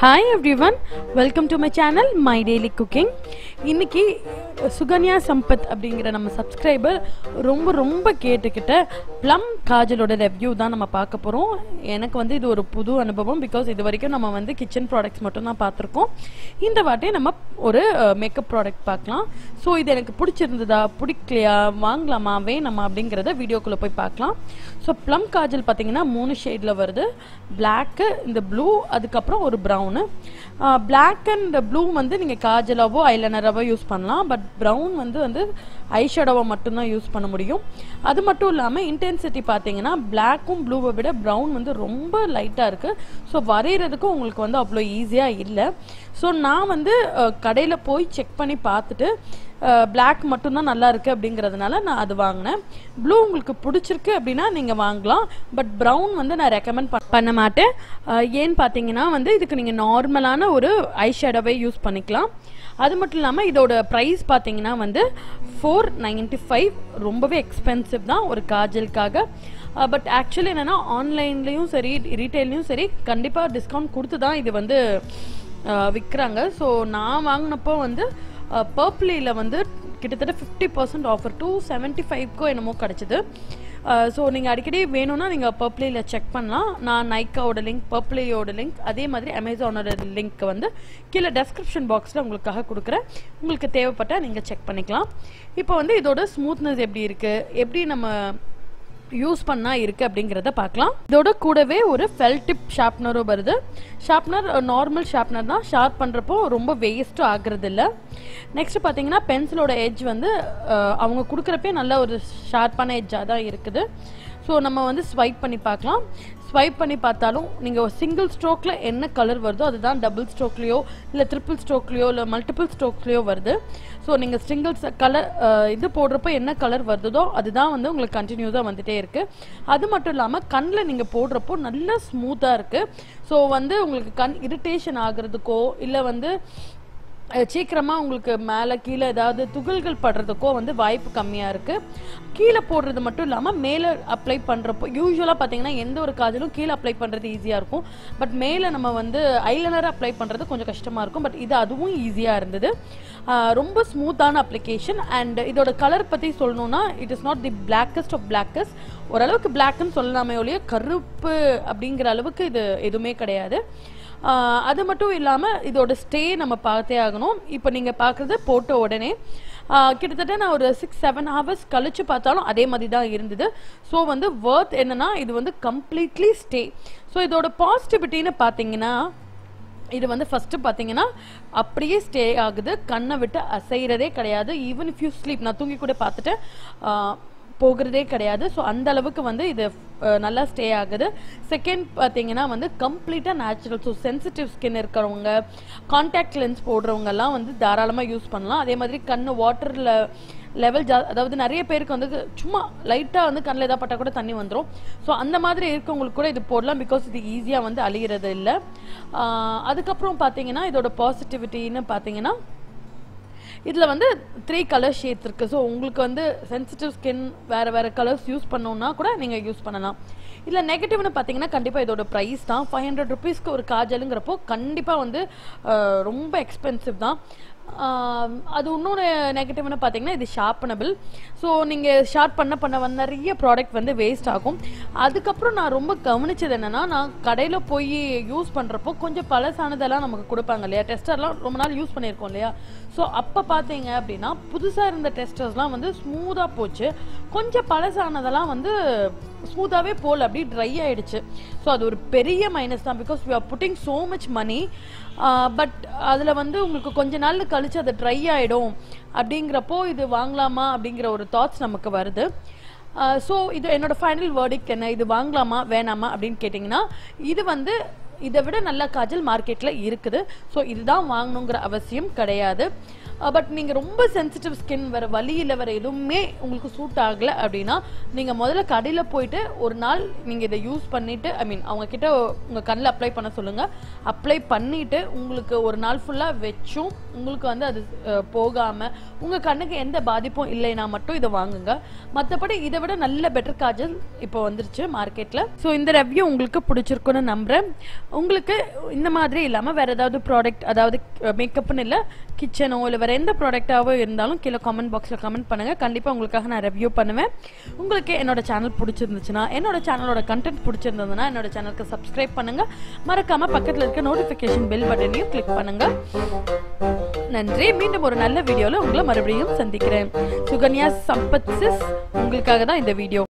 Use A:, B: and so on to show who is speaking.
A: Hi everyone welcome to my channel my daily cooking இன்றைக்கி சுகன்யா சம்பத் அப்படிங்கிற நம்ம சப்ஸ்கிரைபர் ரொம்ப ரொம்ப கேட்டுக்கிட்ட ப்ளம் காஜலோட ரெவ்யூ தான் நம்ம பார்க்க போகிறோம் எனக்கு வந்து இது ஒரு புது அனுபவம் பிகாஸ் இது வரைக்கும் நம்ம வந்து கிச்சன் ப்ராடக்ட்ஸ் மட்டும் தான் பார்த்துருக்கோம். இந்த வாட்டி நம்ம ஒரு மேக்கப் ப்ராடக்ட் பார்க்கலாம். ஸோ இது எனக்கு பிடிச்சிருந்ததா பிடிக்கலையா வாங்கலாமா வேணாமா அப்படிங்கிறத வீடியோக்குள்ளே போய் பார்க்கலாம். ஸோ ப்ளம் காஜல் பார்த்தீங்கன்னா மூணு ஷேடில் வருது. பிளாக்கு இந்த ப்ளூ அதுக்கப்புறம் ஒரு ப்ரௌன் பிளாக் அண்ட் ப்ளூ வந்து நீங்கள் காஜலாவோ ஐலைனராவோ யூஸ் பண்ணலாம். பட் ப்ரௌன் வந்து வந்து ஐஷேடோவை மட்டும்தான் யூஸ் பண்ண முடியும். அது மட்டும் இல்லாமல் இன்டென்சிட்டி பார்த்தீங்கன்னா பிளாக்கும் ப்ளூவை விட ப்ரௌன் வந்து ரொம்ப லைட்டாக இருக்குது ஸோ வரைகிறதுக்கும் உங்களுக்கு வந்து அவ்வளோ ஈஸியாக இல்லை. ஸோ நான் வந்து கடையில் போய் செக் பண்ணி பார்த்துட்டு பிளாக் மட்டும்தான் நல்லா இருக்குது அப்படிங்கிறதுனால நான் அது வாங்கினேன். ப்ளூ உங்களுக்கு பிடிச்சிருக்கு அப்படின்னா நீங்கள் வாங்கலாம். பட் ப்ரௌன் வந்து நான் ரெக்கமெண்ட் பண்ண மாட்டேன். ஏன்னு பார்த்தீங்கன்னா வந்து இதுக்கு நீங்கள் நார்மலான ஒரு ஐ ஷேடோவே யூஸ் பண்ணிக்கலாம். அது மட்டும் இல்லாமல் இதோட ப்ரைஸ் பார்த்தீங்கன்னா வந்து ஃபோர் நைன்டி ஃபைவ் ரொம்பவே எக்ஸ்பென்சிவ் தான் ஒரு காஜலுக்காக பட் ஆக்சுவலி என்னென்னா ஆன்லைன்லேயும் சரி ரீட்டைல்லையும் சரி கண்டிப்பாக டிஸ்கவுண்ட் கொடுத்து தான் இது வந்து விற்கிறாங்க ஸோ நான் வாங்கினப்போ வந்து பர்ப்ளியில் வந்து கிட்டத்தட்ட fifty percent offer to seventy ஃபைவ்க்கோ என்னமோ கிடச்சிது. ஸோ நீங்கள் அடிக்கடி வேணும்னா நீங்கள் பர்ப்ளியில் செக் பண்ணலாம். நான் நைக்காவோட லிங்க் பர்ப்ளியோட லிங்க் அதே மாதிரி அமேசானோட லிங்க் வந்து கீழே டெஸ்கிரிப்ஷன் பாக்ஸில் உங்களுக்காக கொடுக்குறேன். உங்களுக்கு தேவைப்பட்டால் நீங்கள் செக் பண்ணிக்கலாம். இப்போ வந்து இதோட ஸ்மூத்னஸ் எப்படி இருக்குது எப்படி நம்ம யூஸ் பண்ணால் இருக்குது அப்படிங்கிறத பார்க்கலாம். இதோட கூடவே ஒரு ஃபெல் டிப் ஷார்ப்னரும் வருது. ஷார்ப்னர் நார்மல் ஷார்ப்னர் தான். ஷார்ப் பண்ணுறப்போ ரொம்ப வேஸ்ட்டும் ஆகுறது இல்லை நெக்ஸ்ட் பார்த்தீங்கன்னா பென்சிலோட எட்ஜ் வந்து அவங்க கொடுக்குறப்பே நல்ல ஒரு ஷார்ப்பான எட்ஜாக தான் இருக்குது. ஸோ நம்ம வந்து ஸ்வைப் பண்ணி பார்க்கலாம். ஸ்வைப் பண்ணி பார்த்தாலும் நீங்கள் சிங்கிள் ஸ்ட்ரோக்கில் என்ன கலர் வருதோ அதுதான் டபுள் ஸ்ட்ரோக்லேயோ இல்லை ட்ரிபிள் ஸ்ட்ரோக்லேயோ இல்லை மல்டிபிள் ஸ்ட்ரோக்லேயோ வருது. ஸோ நீங்கள் சிங்கிள்ஸ் கலர் இது போடுறப்போ என்ன கலர் வருதோ அதுதான் வந்து உங்களுக்கு கண்டினியூஸாக வந்துகிட்டே இருக்குது அது மட்டும் இல்லாமல் கண்ணில் நீங்கள் போடுறப்போ நல்லா ஸ்மூத்தாக இருக்குது ஸோ வந்து உங்களுக்கு கண் இரிட்டேஷன் ஆகிறதுக்கோ இல்லை வந்து சீக்கிரமாக உங்களுக்கு மேலே கீழே ஏதாவது துகள்கள் படுறதுக்கோ வந்து வாய்ப்பு கம்மியாக இருக்குது கீழே போடுறது மட்டும் இல்லாமல் மேலே அப்ளை பண்ணுறப்போ யூஸ்வலாக பார்த்தீங்கன்னா எந்த ஒரு காஜலும் கீழே அப்ளை பண்ணுறது ஈஸியாக இருக்கும். பட் மேலே நம்ம வந்து ஐலைனர் அப்ளை பண்ணுறது கொஞ்சம் கஷ்டமாக இருக்கும். பட் இது அதுவும் ஈஸியாக இருந்தது. ரொம்ப ஸ்மூத்தான அப்ளிகேஷன் அண்ட் இதோட கலர் பற்றி சொல்லணும்னா it is not the blackest of blackest ஓரளவுக்கு பிளாக்குன்னு சொல்லலாமே ஒழிய கருப்பு அப்படிங்கிற அளவுக்கு இது எதுவுமே கிடையாது. அது மட்டும் இல்லாமல் இதோட ஸ்டே நம்ம பார்த்தே ஆகணும். இப்போ நீங்கள் பார்க்குறது போட்ட உடனே கிட்டத்தட்ட நான் ஒரு சிக்ஸ் செவன் ஹவர்ஸ் கழித்து பார்த்தாலும் அதே மாதிரி தான் இருந்தது. ஸோ வந்து ஒர்த் என்னென்னா இது வந்து கம்ப்ளீட்லி ஸ்டே ஸோ இதோட பாசிட்டிவிட்டின்னு பார்த்தீங்கன்னா இது வந்து ஃபஸ்ட்டு பார்த்தீங்கன்னா அப்படியே ஸ்டே ஆகுது. கண்ணை விட்டு அசைகிறதே கிடையாது. ஈவன் இஃப் யூ ஸ்லீப் நான் தூங்கி கூட பார்த்துட்டேன் போகிறதே கிடையாது. ஸோ அந்த அளவுக்கு வந்து இது நல்லா ஸ்டே ஆகுது. செகண்ட் பார்த்தீங்கன்னா வந்து கம்ப்ளீட்டாக நேச்சுரல் ஸோ சென்சிட்டிவ் ஸ்கின் இருக்கிறவங்க கான்டாக்ட் லென்ஸ் போடுறவங்கெல்லாம் வந்து தாராளமாக யூஸ் பண்ணலாம். அதே மாதிரி கண் வாட்டரில் லெவல் ஜா அதாவது நிறைய பேருக்கு வந்து சும்மா லைட்டாக வந்து கண்ணில் ஏதாவது பட்டால் கூட தண்ணி வந்துடும் ஸோ அந்த மாதிரி இருக்கவங்களுக்கு கூட இது போடலாம் பிகாஸ் இது ஈஸியாக வந்து அழிகிறது இல்லை அதுக்கப்புறம் பார்த்தீங்கன்னா இதோட பாசிட்டிவிட்டின்னு பார்த்தீங்கன்னா இதில் வந்து த்ரீ கலர் ஷேட்ஸ் இருக்குது ஸோ உங்களுக்கு வந்து சென்சிட்டிவ் ஸ்கின் வேறு வேறு கலர்ஸ் யூஸ் பண்ணோன்னா கூட நீங்கள் யூஸ் பண்ணலாம். இதில் நெகட்டிவ்னு பார்த்தீங்கன்னா கண்டிப்பாக இதோட ப்ரைஸ் தான். ஃபைவ் ஹண்ட்ரட் ருபீஸ்க்கு ஒரு காஜலுங்கிறப்போ கண்டிப்பாக வந்து ரொம்ப எக்ஸ்பென்சிவ் தான். அது இன்னொன்று நெகட்டிவ்னு பார்த்தீங்கன்னா இது ஷார்ப்பனபிள் ஸோ நீங்கள் ஷார்ப் பண்ண பண்ண வந்து நிறைய ப்ராடக்ட் வந்து வேஸ்ட் ஆகும். அதுக்கப்புறம் நான் ரொம்ப கவனிச்சது என்னென்னா நான் கடையில் போய் யூஸ் பண்ணுறப்போ கொஞ்சம் பழசானதெல்லாம் நமக்கு கொடுப்பாங்க இல்லையா? டெஸ்டர்லாம் ரொம்ப நாள் யூஸ் பண்ணியிருக்கோம் இல்லையா? ஸோ அப்போ பார்த்தீங்க அப்படின்னா புதுசாக இருந்த டெஸ்டர்ஸ்லாம் வந்து ஸ்மூத்தாக போச்சு. கொஞ்சம் பழசானதெல்லாம் வந்து ஸ்மூத்தாகவே போல் அப்படி ட்ரை ஆகிடுச்சு ஸோ அது ஒரு பெரிய மைனஸ் தான் because you are putting so much money but அதில் வந்து உங்களுக்கு கொஞ்ச நாள் கழித்து அது ட்ரை ஆகிடும் அப்படிங்கிறப்போ இது வாங்கலாமா அப்படிங்கிற ஒரு தாட்ஸ் நமக்கு வருது. Uh, ஸோ இது என்னோடய ஃபைனல் வேர்டிக் என்ன? இது வாங்கலாமா வேணாமா அப்படின்னு கேட்டிங்கன்னா இது வந்து இதை விட நல்ல காஜல் மார்க்கெட்டில் இருக்குது. ஸோ இதுதான் வாங்கணுங்கிற அவசியம் கிடையாது. பட் நீங்கள் ரொம்ப சென்சிட்டிவ் ஸ்கின் வேறு வலியில் வேறு எதுவுமே உங்களுக்கு சூட் ஆகலை அப்படின்னா நீங்கள் முதல்ல கடையில் போயிட்டு ஒரு நாள் நீங்கள் இதை யூஸ் பண்ணிவிட்டு ஐ மீன் அவங்கக்கிட்ட உங்கள் கண்ணில் அப்ளை பண்ண சொல்லுங்கள் அப்ளை பண்ணிவிட்டு உங்களுக்கு ஒரு நாள் ஃபுல்லாக வச்சும் உங்களுக்கு வந்து அது போகாமல் உங்கள் கண்ணுக்கு எந்த பாதிப்பும் இல்லைனா மட்டும் இதை வாங்குங்க. மற்றபடி இதை விட நல்ல பெட்டர் காஜல் இப்போ வந்துருச்சு மார்க்கெட்டில் ஸோ இந்த ரெவ்யூ உங்களுக்கு பிடிச்சிருக்குன்னு நம்புகிறேன் உங்களுக்கு இந்த மாதிரி இல்லாமல் வேறு ஏதாவது ப்ராடக்ட் அதாவது மேக்கப்னு இல்லை கிச்சனோ இல்லை வேறு எந்த ப்ராடக்டாகவோ இருந்தாலும் கீழே காமெண்ட் பாக்ஸில் கமெண்ட் பண்ணுங்கள் கண்டிப்பாக உங்களுக்காக நான் ரிவ்யூ பண்ணுவேன். உங்களுக்கு என்னோட சேனல் பிடிச்சிருந்துச்சுன்னா என்னோட சேனலோட கண்டென்ட் பிடிச்சிருந்ததுன்னா என்னோட சேனலுக்கு சப்ஸ்கிரைப் பண்ணுங்கள் மறக்காமல் பக்கத்தில் இருக்க நோட்டிஃபிகேஷன் பெல் பட்டனையும் கிளிக் பண்ணுங்கள் நன்றி. மீண்டும் ஒரு நல்ல வீடியோவில் உங்களை மறுபடியும் சந்திக்கிறேன். சுகன்யா சம்பத் சிஸ் உங்களுக்காக தான் இந்த வீடியோ